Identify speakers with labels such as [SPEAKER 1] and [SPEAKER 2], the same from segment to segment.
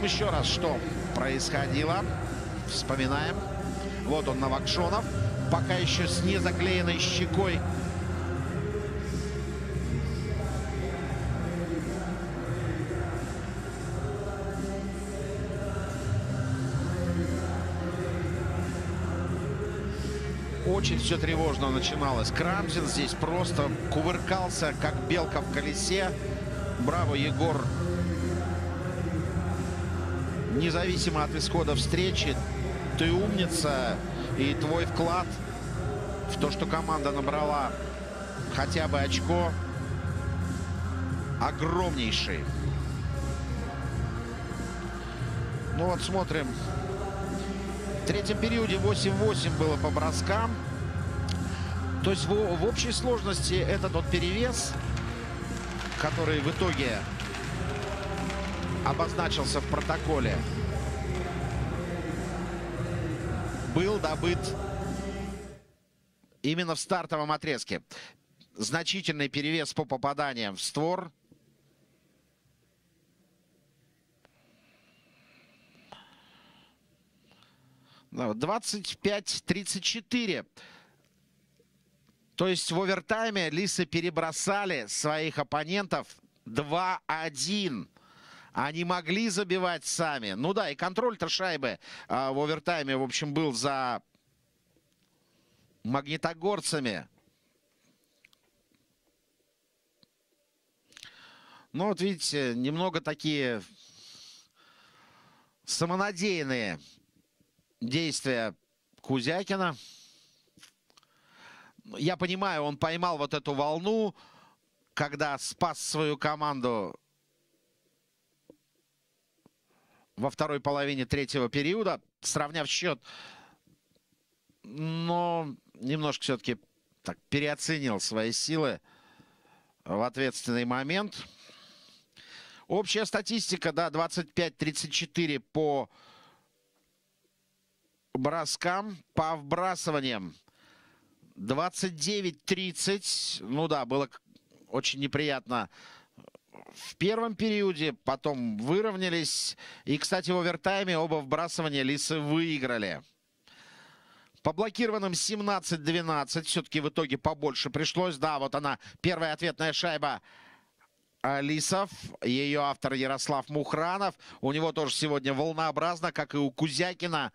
[SPEAKER 1] Посмотрим еще раз, что происходило. Вспоминаем. Вот он, Новокшонов. Пока еще с незаклеенной щекой. Очень все тревожно начиналось. Крамзин здесь просто кувыркался, как белка в колесе. Браво, Егор. Независимо от исхода встречи, ты умница. И твой вклад в то, что команда набрала хотя бы очко, огромнейший. Ну вот смотрим. В третьем периоде 8-8 было по броскам. То есть в, в общей сложности это тот перевес, который в итоге обозначился в протоколе, был добыт именно в стартовом отрезке. Значительный перевес по попаданиям в створ. Тридцать четыре. То есть в овертайме Лисы перебросали своих оппонентов 2-1. Они могли забивать сами. Ну да, и контроль-то шайбы а, в овертайме, в общем, был за магнитогорцами. Ну вот видите, немного такие самонадеянные действия Кузякина. Я понимаю, он поймал вот эту волну, когда спас свою команду во второй половине третьего периода, сравняв счет. Но немножко все-таки так переоценил свои силы в ответственный момент. Общая статистика, да, 25-34 по броскам, по вбрасываниям 29-30. Ну да, было очень неприятно в первом периоде, потом выровнялись. И, кстати, в овертайме оба вбрасывания Лисы выиграли. По блокированным 17-12. Все-таки в итоге побольше пришлось. Да, вот она, первая ответная шайба Лисов. Ее автор Ярослав Мухранов. У него тоже сегодня волнообразно, как и у Кузякина.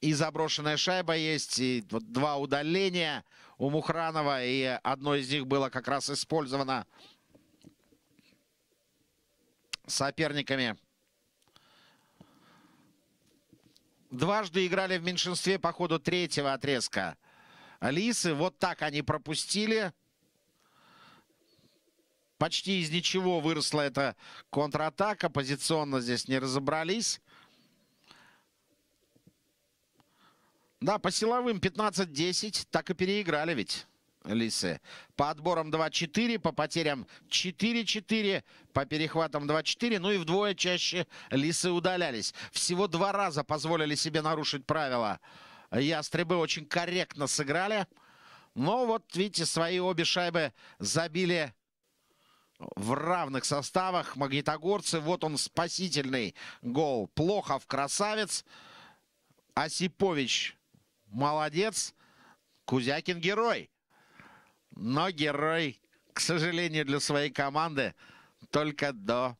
[SPEAKER 1] И заброшенная шайба есть, и два удаления у Мухранова. И одно из них было как раз использовано соперниками. Дважды играли в меньшинстве по ходу третьего отрезка. Лисы вот так они пропустили. Почти из ничего выросла эта контратака. Позиционно здесь не разобрались. Да, по силовым 15-10 так и переиграли ведь. Лисы. По отборам 2-4, по потерям 4-4, по перехватам 2-4. Ну и вдвое чаще Лисы удалялись. Всего два раза позволили себе нарушить правила. Ястребы очень корректно сыграли. Но вот, видите, свои обе шайбы забили в равных составах. Магнитогорцы. Вот он, спасительный гол. Плохов красавец. Осипович молодец. Кузякин герой. Но герой, к сожалению, для своей команды только до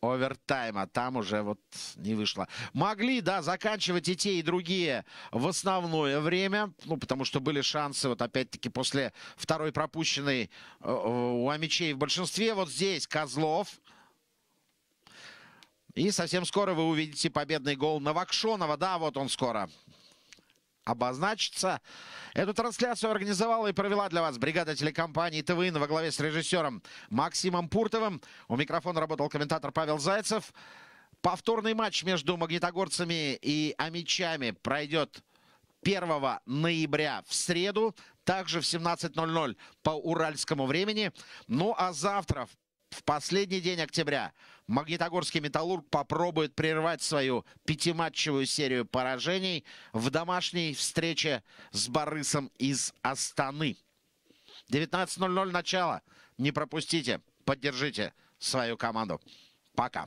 [SPEAKER 1] овертайма. Там уже вот не вышло. Могли, да, заканчивать и те, и другие в основное время. Ну, потому что были шансы, вот опять-таки, после второй пропущенной э, у Амичей в большинстве. Вот здесь Козлов. И совсем скоро вы увидите победный гол Новокшонова. Да, вот он скоро обозначится. Эту трансляцию организовала и провела для вас бригада телекомпании ТВН во главе с режиссером Максимом Пуртовым. У микрофона работал комментатор Павел Зайцев. Повторный матч между магнитогорцами и амичами пройдет 1 ноября в среду, также в 17.00 по уральскому времени. Ну а завтра, в последний день октября, Магнитогорский «Металлург» попробует прервать свою пятиматчевую серию поражений в домашней встрече с Барысом из Астаны. 19.00 начало. Не пропустите, поддержите свою команду. Пока.